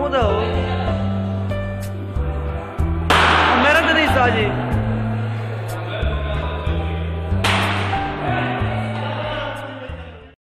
खुद हो मेरा तो नहीं साजी।